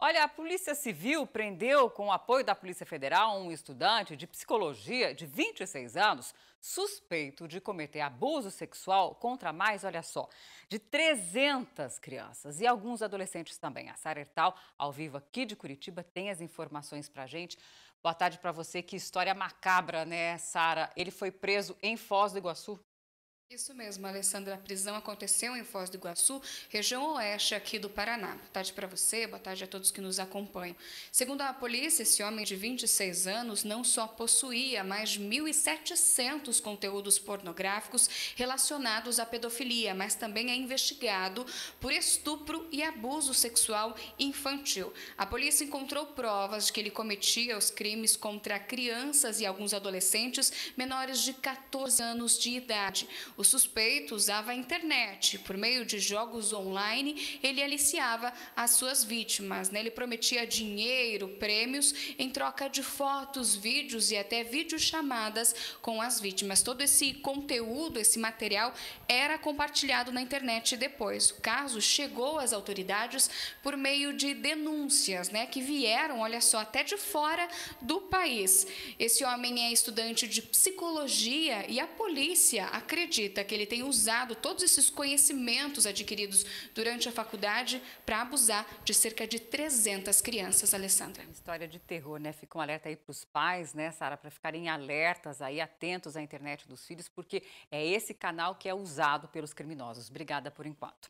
Olha, a Polícia Civil prendeu, com o apoio da Polícia Federal, um estudante de psicologia de 26 anos, suspeito de cometer abuso sexual contra mais, olha só, de 300 crianças e alguns adolescentes também. A Sara Ertal, ao vivo aqui de Curitiba, tem as informações pra gente. Boa tarde para você. Que história macabra, né, Sara? Ele foi preso em Foz do Iguaçu. Isso mesmo, Alessandra. A prisão aconteceu em Foz do Iguaçu, região oeste aqui do Paraná. Boa tarde para você, boa tarde a todos que nos acompanham. Segundo a polícia, esse homem de 26 anos não só possuía mais de 1.700 conteúdos pornográficos relacionados à pedofilia, mas também é investigado por estupro e abuso sexual infantil. A polícia encontrou provas de que ele cometia os crimes contra crianças e alguns adolescentes menores de 14 anos de idade. O suspeito usava a internet. Por meio de jogos online, ele aliciava as suas vítimas. Né? Ele prometia dinheiro, prêmios, em troca de fotos, vídeos e até videochamadas com as vítimas. Todo esse conteúdo, esse material, era compartilhado na internet depois. O caso chegou às autoridades por meio de denúncias, né, que vieram, olha só, até de fora do país. Esse homem é estudante de psicologia e a polícia acredita acredita que ele tem usado todos esses conhecimentos adquiridos durante a faculdade para abusar de cerca de 300 crianças, Alessandra. História de terror, né? Fica um alerta aí para os pais, né, Sara, para ficarem alertas aí, atentos à internet dos filhos, porque é esse canal que é usado pelos criminosos. Obrigada por enquanto.